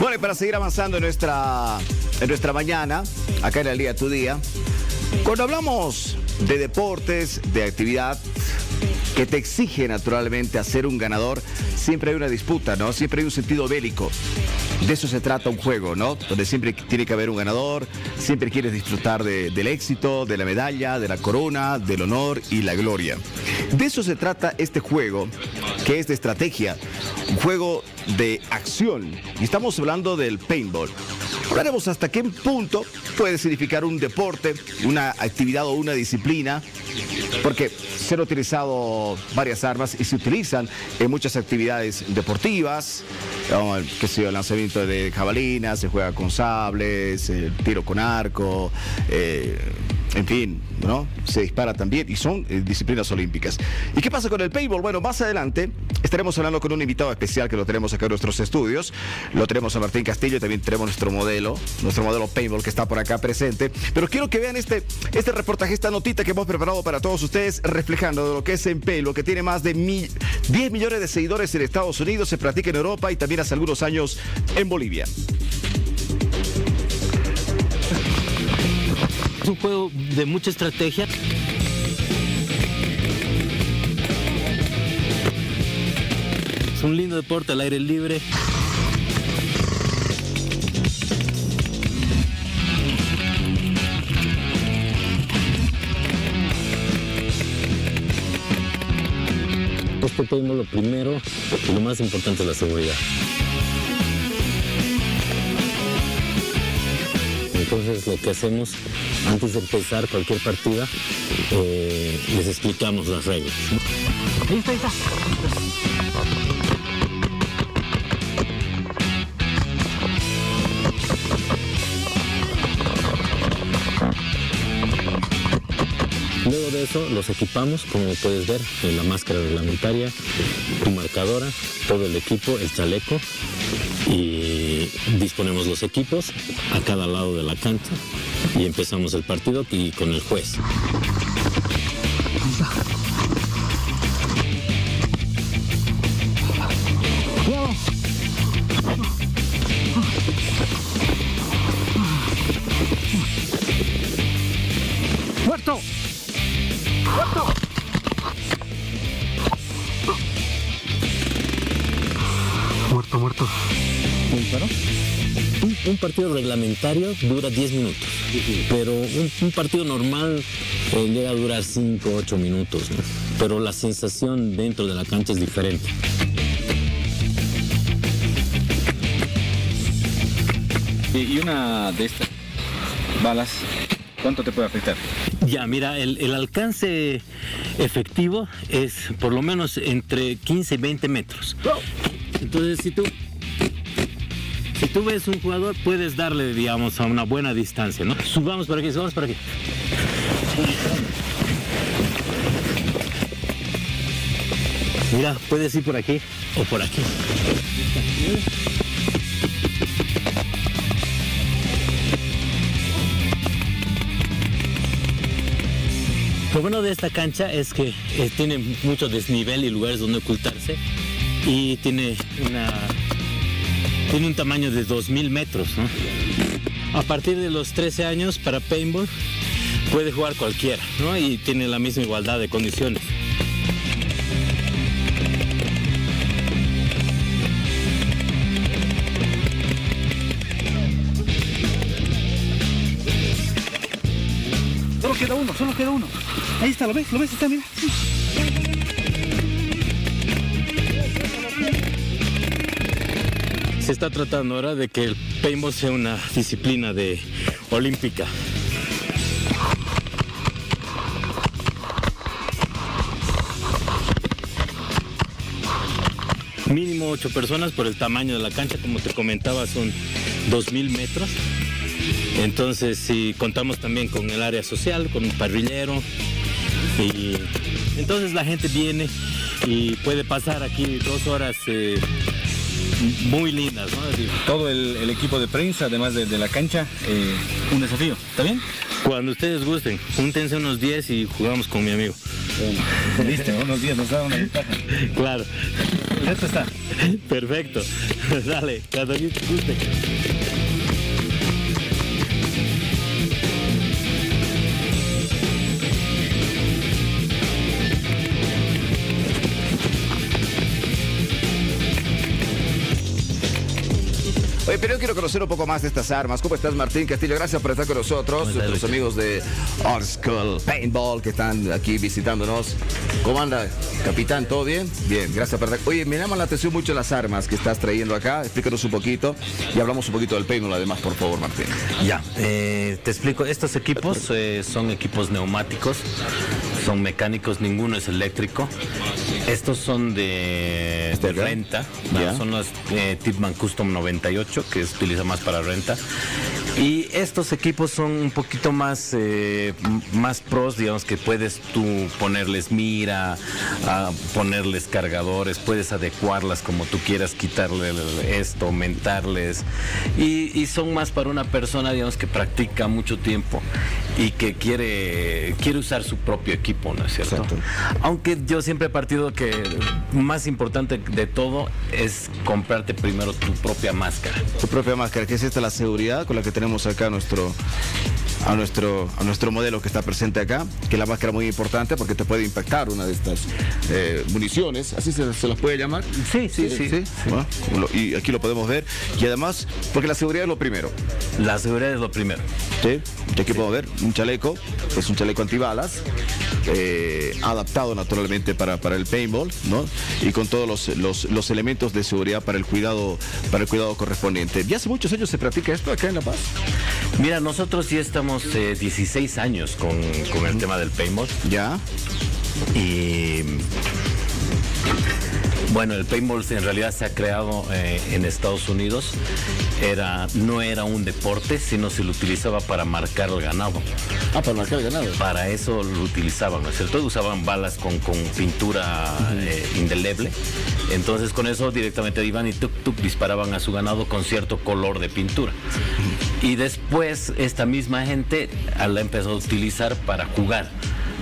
Bueno, y para seguir avanzando en nuestra, nuestra mañana, acá en el día tu día, cuando hablamos de deportes, de actividad que te exige naturalmente hacer un ganador, siempre hay una disputa, ¿no? Siempre hay un sentido bélico. De eso se trata un juego, ¿no? Donde siempre tiene que haber un ganador, siempre quieres disfrutar de- del éxito, de la medalla, de la corona, del honor y la gloria. De eso se trata este juego, que es de estrategia, un juego de acción. Y estamos hablando del paintball. Hablaremos hasta qué punto puede significar un deporte, una actividad o una disciplina, porque se han utilizado varias armas y se utilizan en muchas actividades deportivas, el, yo, el lanzamiento de jabalinas, se juega con sables, el tiro con arco, eh, en fin, ¿no? Se dispara también y son eh, disciplinas olímpicas. ¿Y qué pasa con el paintball? Bueno, más adelante estaremos hablando con un invitado especial que lo tenemos acá en nuestros estudios. Lo tenemos a Martín Castillo también tenemos nuestro modelo, nuestro modelo paintball que está por acá presente. Pero quiero que vean este, este reportaje, esta notita que hemos preparado para todos ustedes, reflejando lo que es en que tiene más de mi- 10 millones de seguidores en Estados Unidos, se practica en Europa y también hace algunos años en Bolivia. Es un juego de mucha estrategia. Es un lindo deporte al aire libre. Este tema lo primero y lo más importante la seguridad. Entonces lo que hacemos antes de empezar cualquier partida, eh, les explicamos las reglas. Listo, ahí está. Eso los equipamos, como puedes ver, en la máscara reglamentaria, tu marcadora, todo el equipo, el chaleco y disponemos los equipos a cada lado de la cancha y empezamos el partido y con el juez. Muerto. Un, un partido reglamentario dura 10 minutos, pero un, un partido normal eh, llega a durar 5 o 8 minutos, ¿no? pero la sensación dentro de la cancha es diferente. Y y una de estas balas, ¿cuánto te puede afectar? Ya, mira, el, el alcance efectivo es por lo menos entre 15 y 20 metros. Entonces, si tú, si tú ves un jugador, puedes darle, digamos, a una buena distancia, ¿no? Subamos por aquí, subamos por aquí. Mira, puedes ir por aquí o por aquí. Lo bueno de esta cancha es que eh, tiene mucho desnivel y lugares donde ocultarse y tiene una tiene un tamaño de 2000 metros. ¿no? A partir de los 13 años para paintball puede jugar cualquiera ¿no? y tiene la misma igualdad de condiciones. Solo queda uno, solo queda uno. Ahí está, ¿lo ves? ¿Lo ves? Está, mira. Se está tratando ahora de que el paintball sea una disciplina de olímpica. Mínimo ocho personas por el tamaño de la cancha, como te comentaba, son 2.000 metros. Entonces, si contamos también con el área social, con un parrillero, y entonces la gente viene y puede pasar aquí dos horas eh, muy lindas, ¿no? Todo el, el equipo de prensa, además de, de la cancha, eh, un desafío. ¿Está bien? Cuando ustedes gusten, júntense unos 10 y jugamos con mi amigo. Listo, unos días nos da una ventaja. Claro. Esto está. Perfecto. Dale, cuando guste. Oye, pero yo quiero conocer un poco más de estas armas. ¿Cómo estás, Martín Castillo? Gracias por estar con nosotros. ¿Cómo estás, Nuestros amigos de Art School Paintball que están aquí visitándonos. ¿Cómo anda, capitán? ¿Todo bien? Bien, gracias por estar. Oye, me llaman la atención mucho las armas que estás trayendo acá. Explícanos un poquito y hablamos un poquito del paintball, además, por favor, Martín. Ya, eh, te explico. Estos equipos eh, son equipos neumáticos, son mecánicos, ninguno es eléctrico. Estos son de, Este de renta, son los eh, Tipman Custom 98, que se utiliza más para renta. Y estos equipos son un poquito más, eh, más pros, digamos que puedes tú ponerles mira, a ponerles cargadores, puedes adecuarlas como tú quieras, quitarle esto, aumentarles. Y, y son más para una persona, digamos, que practica mucho tiempo y que quiere, quiere usar su propio equipo, ¿no es cierto? Exacto. Aunque yo siempre he partido que más importante de todo es comprarte primero tu propia máscara. Tu propia máscara, que es esta la seguridad con la que tenemos acá nuestro a nuestro a nuestro modelo que está presente acá, que es la máscara muy importante porque te puede impactar una de estas eh, municiones, así se, se las puede llamar. Sí, sí, sí. Y aquí lo podemos ver. Y además, porque la seguridad es lo primero. La seguridad es lo primero. ¿sí? Y aquí podemos ver un chaleco, es un chaleco antibalas, eh, adaptado naturalmente para, para el paintball, ¿no? Y con todos los, los, los elementos de seguridad para el cuidado, para el cuidado correspondiente. ¿Ya hace muchos años se practica esto acá en La Paz? Mira, nosotros ya estamos eh, 16 años con, con el tema del paintball Ya. y bueno, el paintball en realidad se ha creado eh, en Estados Unidos. Era, no era un deporte, sino se lo utilizaba para marcar el ganado. Ah, para marcar el ganado. Para eso lo utilizaban, ¿no es cierto? Usaban balas con, con pintura eh, indeleble. Entonces con eso directamente iban y tuk tuk disparaban a su ganado con cierto color de pintura. Y después esta misma gente la empezó a utilizar para jugar.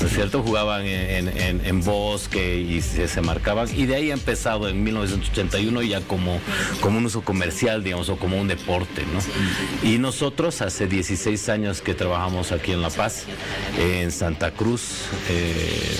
¿No es cierto? Jugaban en, bosque y se, se marcaban. Y de ahí ha empezado en 1981 ya como, como un uso comercial, digamos, o como un deporte, ¿no? Y nosotros hace 16 años que trabajamos aquí en La Paz, en Santa Cruz, eh,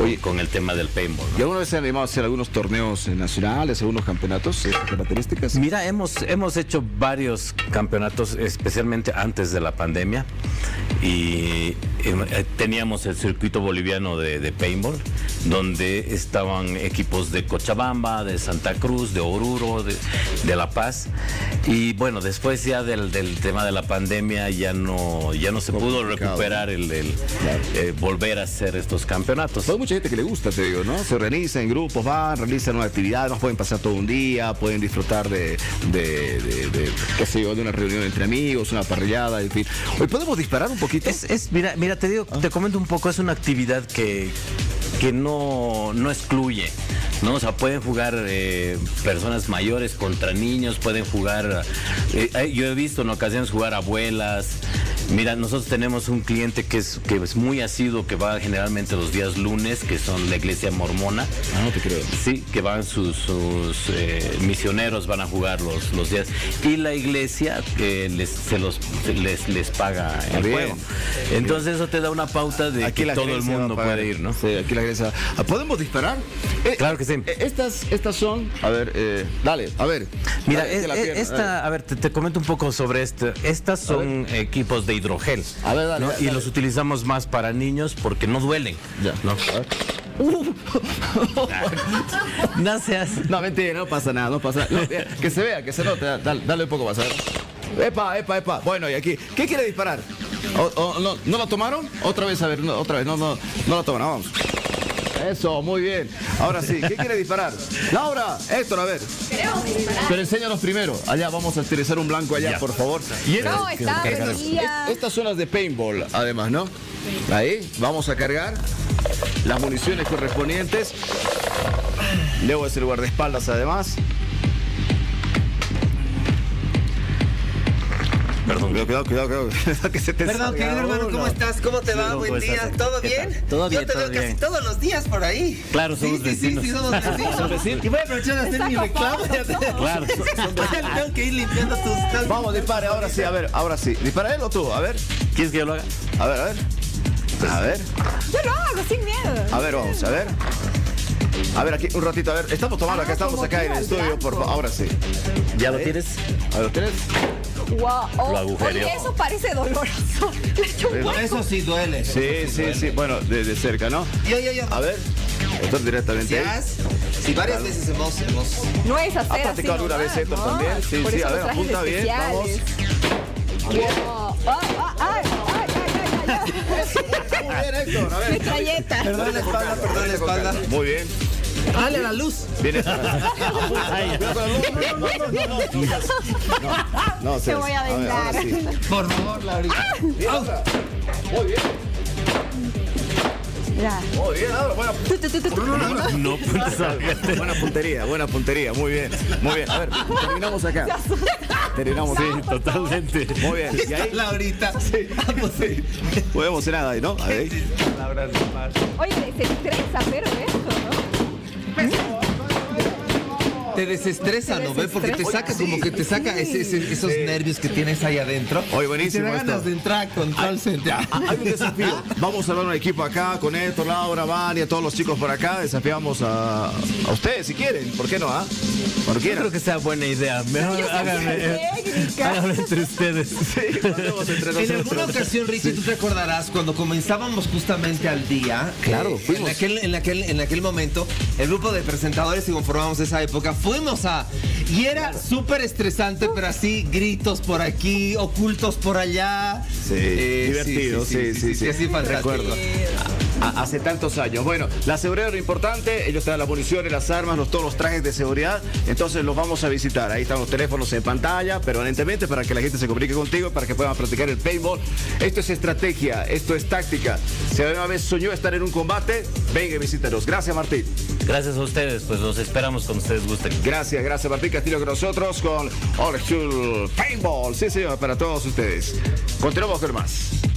Oye. con el tema del paintball. ¿no? ¿Y alguna vez se han animado a hacer algunos torneos nacionales, algunos campeonatos de estas características? Mira, hemos, hemos hecho varios campeonatos, especialmente antes de la pandemia, y eh, teníamos el circuito boliviano de, de paintball, donde estaban equipos de Cochabamba, de Santa Cruz, de Oruro, de, de La Paz, y bueno, después ya del, del tema de la pandemia ya no, ya no se pudo recuperar el, el, eh, volver a hacer estos campeonatos. Pues Hay mucha gente que le gusta, te digo, ¿no? Se organizan en grupos, van, realizan una actividad, nos pueden pasar todo un día, pueden disfrutar de, de, de- de, qué sé yo, de una reunión entre amigos, una parrillada, en fin. Hoy podemos disparar un poquito. Es, es- mira, mira, te digo, te comento un poco, es una actividad que, que no, no excluye. ¿no? O sea, pueden jugar eh, personas mayores contra niños, pueden jugar. eh, eh, yo he visto en ocasiones jugar abuelas. Mira, nosotros tenemos un cliente que es, que es muy asiduo, que va generalmente los días lunes, que son la iglesia mormona. Ah, no te creo. Sí, que van sus, sus, eh, misioneros, van a jugar los, los días. Y la iglesia que les, se los, les, les paga el bien. juego. Entonces eso te da una pauta de que todo el mundo puede ir, ¿no? Sí, aquí la. Ah, ¿Podemos disparar? Eh, Claro que sí. eh, Estas, estas son. A ver, eh, dale, a ver. Mira, Dale, es- la es- pierna, esta, a ver, te, te comento un poco sobre esto. Estas son equipos de hidrogel. A ver, dale, ¿no? dale, Y dale. los utilizamos más para niños porque no duelen. Ya. ¿no? Ver. No seas. No, mentira, no pasa nada, no pasa nada. No, que se vea, que se note. Dale, dale un poco más, a ver. Epa, epa, epa. Bueno, y aquí. ¿Qué quiere disparar? O- o- no, ¿No lo tomaron? Otra vez, a ver, no, otra vez. No, no, no lo toman, vamos. Eso, muy bien. Ahora sí, ¿qué quiere disparar? Laura, Héctor, a ver. Pero enséñanos primero. Allá vamos a utilizar un blanco allá, Ya. por favor. Y es- estas son las de paintball, además, ¿no? Ahí, vamos a cargar las municiones correspondientes. Leo es el guardaespaldas, además. Perdón. cuidado, cuidado, cuidado. que se te Perdón, querido hermano, ¿cómo estás? ¿Cómo te va? ¿cómo Buen día. estás? ¿Todo ¿Qué bien? Todo bien, Yo te todo veo casi bien. todos los días por ahí. Claro, somos sí, vecinos. Sí, sí, somos vecinos. Y voy a aprovechar de hacer mi reclamo. Claro, Ya tengo que ir limpiando tus... Vamos, dispare, ahora sí, a ver, ahora sí. ¿Dispara él o tú? A ver, ¿Quieres que yo lo haga? a ver, a ver. A ver, Yo lo hago sin miedo. a ver, vamos, a ver. A ver, aquí un ratito, a ver. Estamos tomando Ah, acá, estamos acá en el estudio, por favor. Ahora sí. ¿Ya lo tienes? A ver, ¿lo tienes? Wow. Oh, Lo agujereó. oye, eso parece doloroso. Le he hecho un No, eso sí duele. Sí, sí, sí. Bueno, de, de cerca, ¿no? Yo, yo, yo. A ver. Esto directamente. ahí. Ya, sí, varias veces hemos... hemos... No es hacer ¿Ha practicado así alguna vez Héctor ¿no? también? Sí, Por sí, eso a ver, apunta bien, vamos. Wow. Ah, ah, ay, ay, ay, ay, ay, Muy bien, Héctor. A ay. ver. Metralleta. Perdón la espalda, perdón la espalda. Muy bien. Dale a la luz. Viene para. Cuidado con la luz. No, no, no, no, no. Te voy a ver, ahora vengar. sí. Por favor, Laurita. Bien, ahora. Muy bien, Ya. muy bien. Ahora, buena, Tu, tu, tu, tu, tu. No, pues buena puntería, buena puntería. Muy bien, muy bien. A ver, terminamos acá. Terminamos. Sí, totalmente. Muy bien. Y ahí, Laurita. Vamos, sí. muy emocionada ahí, ¿no? Ahí. Oye, se estresa, pero eso, ¿no? Te desestresa, ¿no ve? Porque te saca como que te saca ese- ese- esos nervios que tienes ahí adentro. Oye, buenísimo Y te da ganas esto. de entrar control central. Ah, Hay un desafío. Vamos a hablar un equipo acá con Héctor, Laura, Vania, todos los chicos por acá. Desafiamos a, a ustedes si quieren. ¿Por qué no? Ah? Cuando Yo quieran. creo que sea buena idea. Mejor háganme, háganlo entre ustedes. Entre En alguna ocasión, Richie, tú te acordarás cuando comenzábamos justamente al día. Claro, eh, fuimos. En aquel, en, aquel, en aquel momento, el grupo de presentadores que conformamos esa época, fuimos a. Y era súper estresante, pero así, gritos por aquí, ocultos por allá. Sí, divertido, sí, sí, sí. así fantástico. Recuerdo. Hace tantos años. Bueno, la seguridad es lo importante. Ellos traen las municiones, las armas, los, todos los trajes de seguridad. Entonces los vamos a visitar. Ahí están los teléfonos en pantalla permanentemente para que la gente se comunique contigo, para que puedan practicar el paintball. Esto es estrategia, esto es táctica. Si alguna vez soñó estar en un combate, venga y visítanos. Gracias, Martín. Gracias a ustedes, pues los esperamos cuando ustedes gusten. Gracias, gracias Martín Castillo con nosotros con Orchul Paintball. Sí, señor, para todos ustedes. Continuamos con más.